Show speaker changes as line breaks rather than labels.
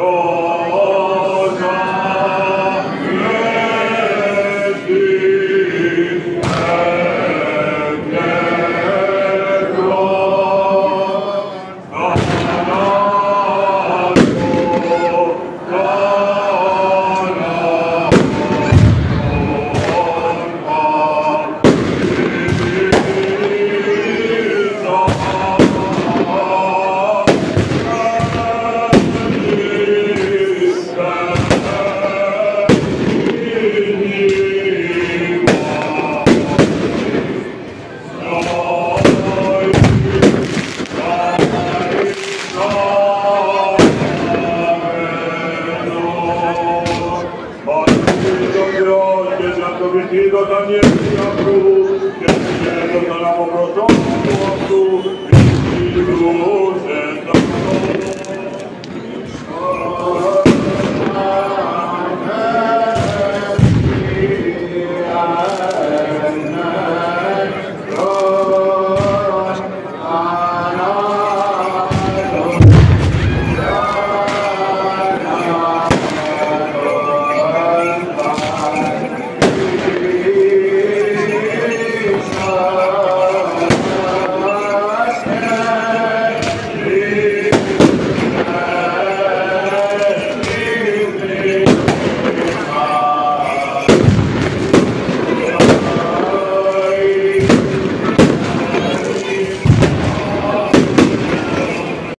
Oh. Είδα το νιέθια πρού και το τα αποπροτών